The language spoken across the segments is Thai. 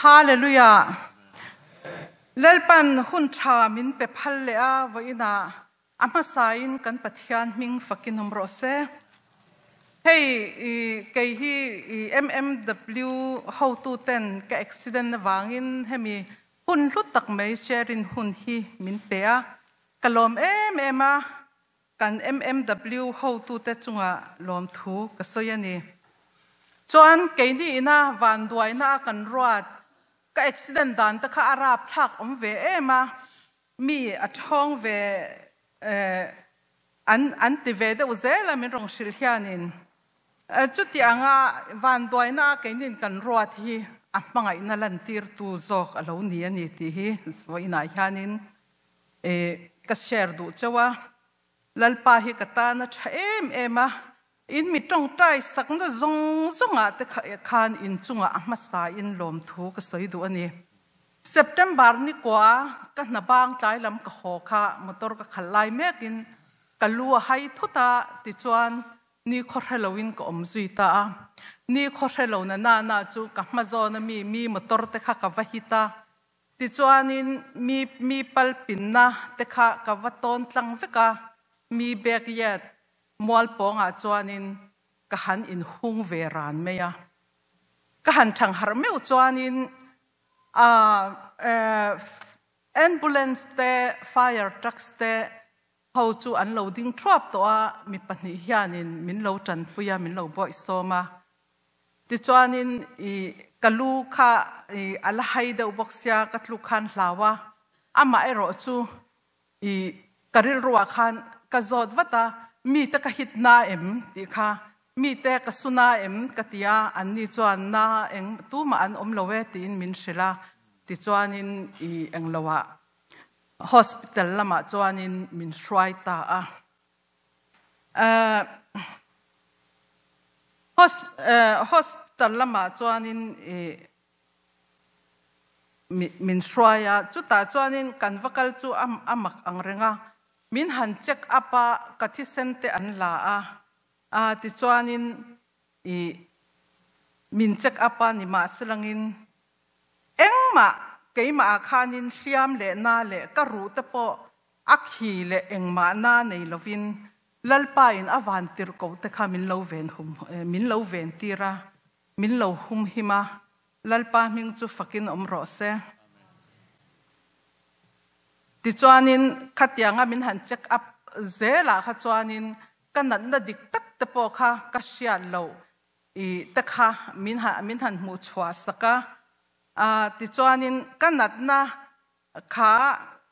ฮาเลลูยาเลลปันหุ่นชามินเปพัลเลอาวินาอามาสายนกันปะเทียนมิงฟักินนมรสเซเฮ้ยเกยฮี MMW how to ten ก accident นวางินเฮมีหุ่นลุดตักไม่เชรินหุ่นฮีมินเปียกลมเอ็มเอ็มากัน MMW how to เตจุงะลมทูกสอยนี่จวนเกยนี่นะวันด้วยนะกันรวด ก็ accident ดันตะขาอาราบทักอมเวเอมามีอัทองเวอันอันติเวเดอุเซลามินรงชิลเฮานินจุดที่อ่างวันด้วยนะเกยนี่กันรัวที่อะมังไงนั่นลันตีรตูโซกอลาวนี้นี่ที่สวยน่าฮานินเอ่อก็แชร์ดูเจ้ว่าลัลปาฮิกตานะเอ็มเอ็มะ in mi tong tai sak na zong zong a te khan in chunga ama sa in lom thu ka soi du ani september ni kwa ka na bang tai lam ka ho kha motor ka khalai mek in ka lua hai thuta ti chuan ni khor halloween ko om zui ta ni khor hello na na na chu ka ma zo na mi mi motor te kha ka va hi ta ti chuan in mi mi pal pin na te kha ka va ton tlang veka mi bek yet มัวปองอาจวนินกหันอินหุงเวรานเมียกหันทางหารเมวจวนินอ่าเอ่อ ambulance เต fire trucks เตเขาจูอันโหลดิ้งทรัพตัวมีปัญหานินมินโหลจันปุยามินโหลบ่อยโซมาติจวนินอีกลูค่ะอีอะไรให้เดาบอกเสียกัตลูกขันลาวะอามาเอรอจูอีกริลรัวขันกจอดวัตตา มีแต่กหิตนาเอ็มดีค่ะมีแต่กสุนาเอ็มกติยาอันนี้จวนนาเองตู้มาอันอมลเวตินมินศิลาติจวนินอีเองลวะ hospital ละมาจวนินมินสไยตาอะเอ่อ hospital ละมาจวนินอีมินสไยจุดตาจวนินกันวักลจูอัมอัมักอังเรงา min han check apa a kathi sente an la a. A, ti chuanin i min check apa ni ma silangin engma keima a khanin hliam le na le ka ru te po. Akhi le engma na nei lovin lalpa in avan tir ko te kha min lo ven hum eh, min lo ven tira. Min lo hum hima. Lalpa ming chu fakin omro se. ติจวนินขัดยังมินหันเช็คอัพเจล่ะขัดจวนินกันนั้นนดิกตักตะปอค่ะกัชยาโลอีตะค่ะมินหามินหันมูชัวาสกะอ่าติจวนินกันนั้นนะขา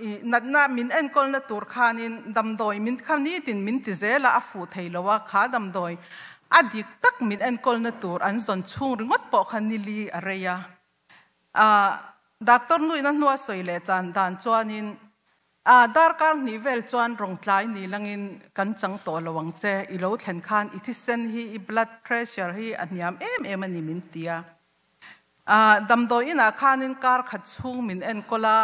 อีนัดน่ะมินเอ็นกอลนตุรคานินดำดอยมินคำนี้ตินมิที่เจล่ะฟูไทยละว่าขาดำดอยอดีกตักมินเอ็นกอลนตุรอันสนช่วงริงปอคันนิลีอะไรยะอ่าดักตอร์นุยนั้นว่าสวยเลยจันดานจวนิน อาดาร์การนิเวลจวนรงทลายนี่ลังอินกันจังตัวระวังเจอีโลเทนคันอิทิเซนฮีอีบลัดเ pressure ฮีอันยามเอ็มเอ็มอันนี้มินเตียอาดำโดอยนักคานินการขัดชุงมินเอ็นกลา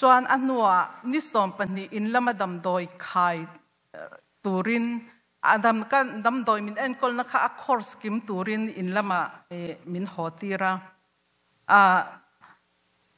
จวนอันนัวนิสอมปนีอินละมาดำโดยขายตูรินอาดำกันดำโดยมินเอ็นกลนะคะอักคอร์สกิมตูรินอินละมาเอมินฮอตีระอา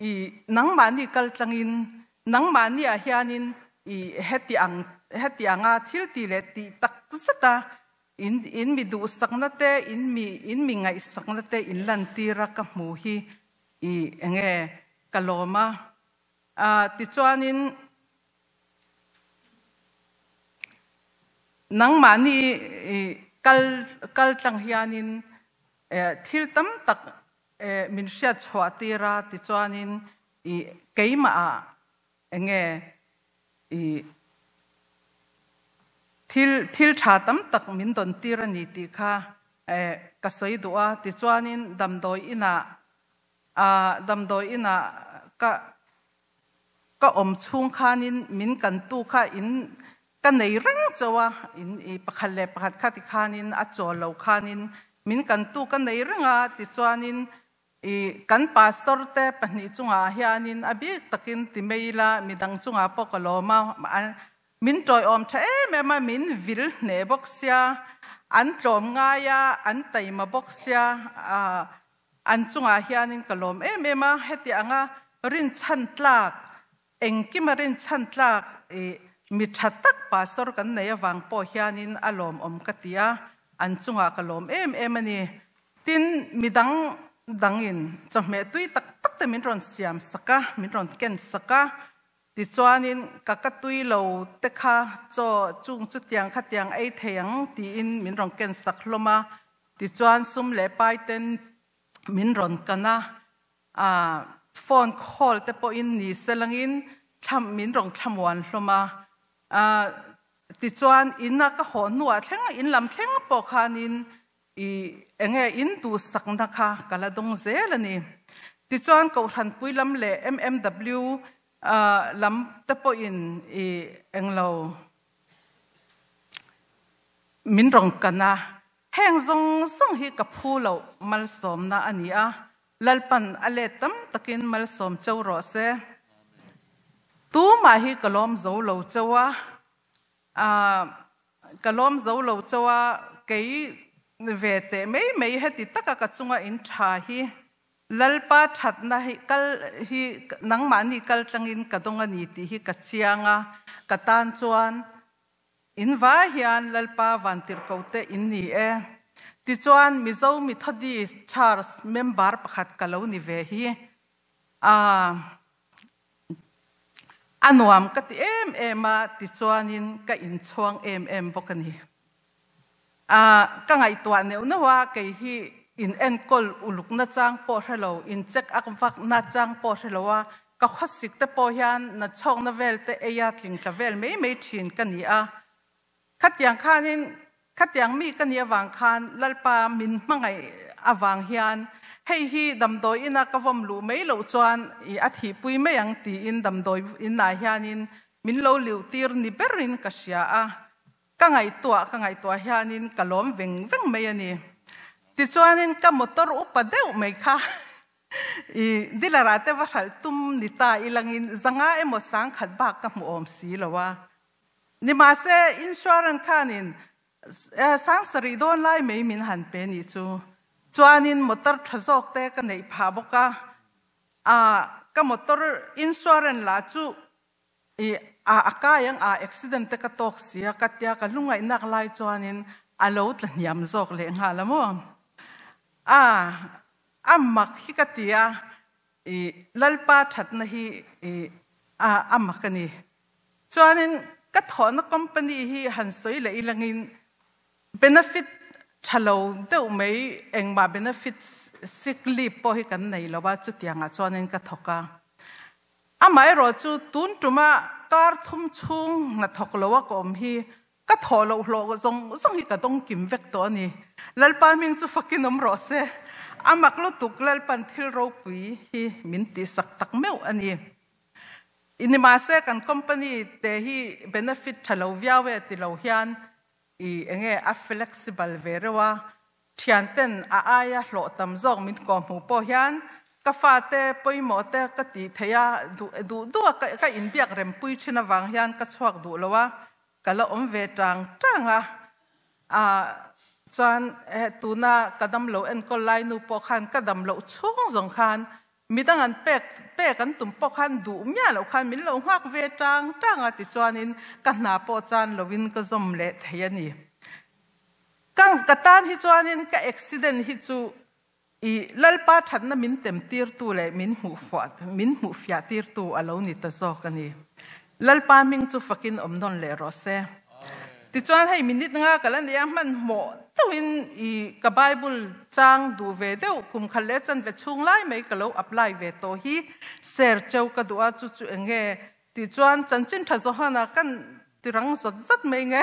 กันพาสตอร์เตปนิจุงอาเฮียนินอบิตะกินติเมยลามิดังจุงอาปกโลมามินจอยอมเทเอ min sha chwa ti ra ti chuanin i keima a enge i thil thil tha tam tak min don ti ra ni ti kha e ka soi du a ti chuanin dam doi ina a dam doi ina ka ka om chung khanin min kan tu kha in ka nei rang chawa in i pakhal le pakhat kha ti khanin a chaw lo khanin min kan tu ka nei ranga ti chuanin มารินชันตลากมิชัดตักปาสรกันในวังปอเฮียนินอารมณ์อมกติยาอันจุงอากลมเอมเอมันนี่ตินมิดัง ดังอินจะเมตุยตักตักแต่มินรอนเสียมสกะมินรอนเกนสกะติจวนินกักตุยเราเตคะจอจุงจุดยังขัดยังไอเทียงตีอินมินรอนเกนสักลมาติจวนซุมเลไปเต็นมินรอนกันนะอ่าฟอนคอลแต่พออินนี่เสลังอินทำมินรองทำวันลมาอ่าติจวนอินนักหัวหนวดแท่งอินลำแท่งปอกานินอีเองอินดูสักนักค่ะกะละดงเซลนี่ติจวเล่ MMW อ่าลำแต่พออินอีเองเรามินรองกันนะแห่งทรงส่งให้กับผู้เรามัลสมนะอันนี้อะลัลปันอเลตัมตะกินมัลสมเจ้ารอเซตูมาฮีกลอมโจโลเจ้าวะอ่ากลอมโจโลเจ้าวะเกยเวเตไม่ไม่เฮติตะกะกะจุงอินนะก็หอนหัวเท่งอินลัลปาวันติรกาวเตอินนี่อินมิโซมิทดีชาร์สเมมบาร์ปขัดกานิเวฮีอ่าอัน วามกติเอ็มเอ็มมาติจวนินก็อินช่วงเอ็มเอ็มปกันนี่อ่าก็ไงตัวเนี่ยนว่าเกยฮีอินเอ็นกอลอุ ลุกนาจังปอร์เฮโลอินเจ็กอักฟักนาจังปอร์เฮโลว่าก็ขัดสิกแต่ปอยันนาช่องนาเวลแต่เอียด ลิงตะเวลไม่ไม่ทินกันนี่อะขัดอย่างข้านินขัดอย่างมีกันนี่วางคานลัลปามินมังไงอวางเฮียน hei hi dam doi ina ka vom lu mai lo chuan i a thi pui mai ang ti in dam doi in na hianin min lo liu tir ni berin ka sia a ka ngai tua ka ngai tua hianin ka lom veng veng mai ani ti chuanin ka motor upa deuh mai kha i dilara te va hal tum ni ta ilangin zanga emo sang khat ba ka mu om si lawa ni ma se insurance khanin sang sari don lai mai min han pe ni chu chuanin motor thazok te ka nei pha boka a ka motor insurance la chu i a aka yang a accident te ka tok sia ka tia ka lungai nak lai chuanin a lo tlan yam zok le nga lamo a amak hi ka tia i lalpa that na hi i a amak ni chuanin ka thona company hi han soi le ilangin benefit ชะลอเดี๋ยวไม่เองมาเป็นฟิตสิกลีพ อามายรอจูตุนจุมาการทุ่มชุงนัทกลวกอมฮีก็ถอลหลอกจงจงฮีก็ต้องกินเวกตัวนี้ลลปามิงจูฟักินอมรอเซอามักลุตุกลลปันทิลโรปุยฮีมินติสักตักเมวอันนี้อินมาเซกันคอมพานีเตฮีเบนฟิตทะเลวิอาเวติเลวฮิอันอีเองเออัฟเฟล็กซิบัลเวรวาที่อันเตนอาอายาหลอตัมซองมินกอมหูปอฮิอัน ka fa te poimo te ka ti theya du du du ka ka in biak rem pui china wang hian ka chuak du lowa ka la om ve tang tanga a. Chuan eh, tu na kadam lo en ko lai nu po khan kadam lo chung zong khan. Mi dang an pek pek an tum po khan du mya lo khan min lo ngak ve tang tang a ti chuan in ka na po chan lovin ko zom le thaya ni. Kang katan hi chuan in ka accident hi chu i lalpa that na min tem tir tu le min mu fa min mu fia tir tu alo ni ta zo ka ni lalpa ming chu fakin om non le ro se ti chuan hei minit nga kalan ya man mo tuin i ka bible chang du ve deuh kum khal le chan ve chung lai mai ka lo apply ve to hi ser chau ka duwa chu chu enge ti chuan chan chin tha zo hana kan tirang zot zat mai nge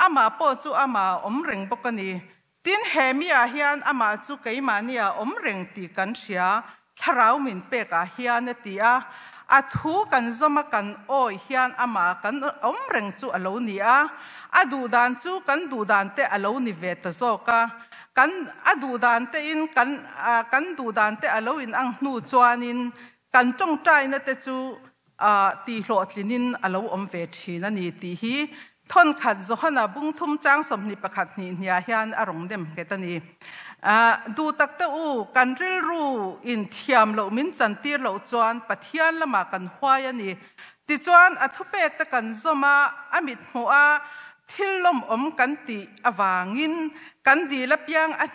อามาปอจูอามาอมเรงปกนี่ตินเฮมีอาเฮียนอามาจูเกยมานี่อมเรงตีกันเสียทาราวมินเปกอาเฮียนตีอาอาทูกันซมากันโอเฮียนอามากันอมเรงจูอโลนีอาอาดูดานจูกันดูดานเตอโลนิเวตโซกากันอาดูดานเตอินกันอากันดูดานเตอโลอินอังนูจวานินกันจงใจนเตจูอาตีโหลดลินินอโลอมเวทีนันนี่ตีฮี ทนขัดจฮนาบุ้งทุ่มจ้างสมนิประคัดนีเนี่ยเฮียนอารมณ์เดมเกตันีดูตักเตอูกันริลรูอินเทียมเหลามินจันตีเหลาจวนปะเทียนละมากันหวายนี่ติจวนอัทุเปกตะกันซมาอมิดหัวทิลลมอมกันตีอวางินกันดีละเปียงอัน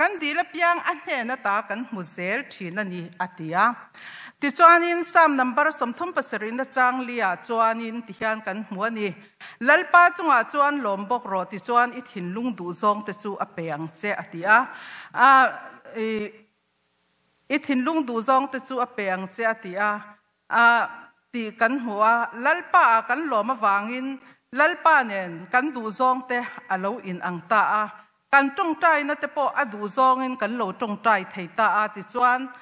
กันดีละเปียงอันเนนตากันมุเซลทีนันนี่อติยา ติจวนินสามนัมเบอร์สมทมปัสรินจางเลียจวนินที่ฮันกันหัวนี่ลัลป้าจงอาจวนลมบกรอติจวนอิทินลุงดูซองติจูอเปียงเจอติอาอ่าอิทินลุงดูซองติจูอเปียงเจอติอาอ่าตีกันหัวลัลป้ากันลมวางอินลัลป้าเนี่ยกันดูซองเตอโลอินอังตากันจงใจนั่นเตปออดูซองอินกันโลจงใจไทยตาติจวนอาลัลปาอินกันดูซองมินเป็กตะโปฮิเรมอโลติเวตเซลาอาชันจูลัลปากันลมฮิอันกันไงตัวน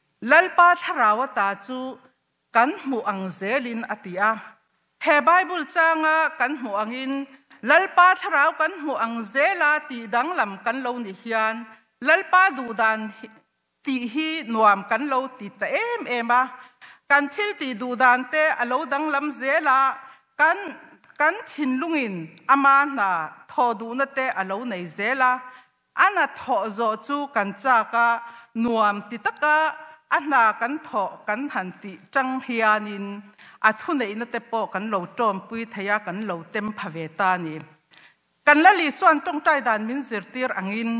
lalpa tharawa ta chu kan hmu ang zelin atia. He bible changa kan hmu angin, lalpa tharau kan hmu ang zela ti dang lam kan lo ni hian. Lalpa du dan ti hi nuam kan lo ti ta em em a. Kan thil ti du dan te alo dang lam zela, kan kan thin lungin ama na tho du na te alo nei zela. Ana tho zo chu kan cha ka nuam ti taka อันนากันถอกันหันติจังเฮียนินอาทุนในนัตเปอกันเหลาจอมปุยทยากันเหลาเต็มพเวตานีกันละลีส่วนจงใจดานมินเซร์ตีร์อังอิน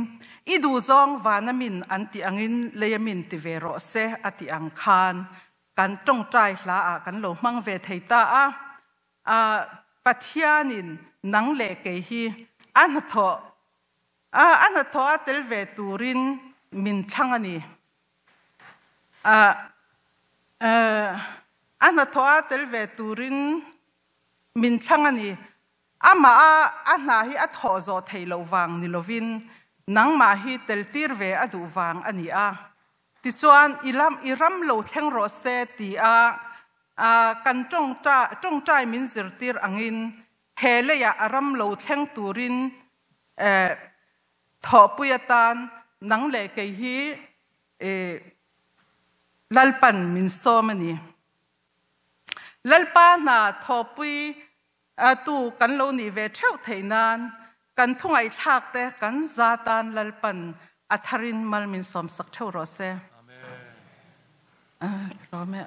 อีดูซองวานามินอันติอังอินเลยมินติเวโรเซอติอังคานกันจงใจลาอากันเหลามังเวทยตาอาอาปัทยานินนังเลเกฮีอันทออันทออัตเลเวตูรินมินชังอันนี้ ana thoa tel ve turin min changani ama a ana hi a tho zo thei lo wang ni lovin nang ma hi tel tir ve a du wang ani a ti chuan ilam iram lo thleng ro se ti a a kan tong cha tong chai min zir tir angin hele ya aram lo thleng turin e tho puyatan nang le ke hi e lalpan min somani lalpa na thopui tu kan lo ni ve theu theinan kan thungai thak te kan zatan lalpan atharin mal min som sak theu ro se amen amen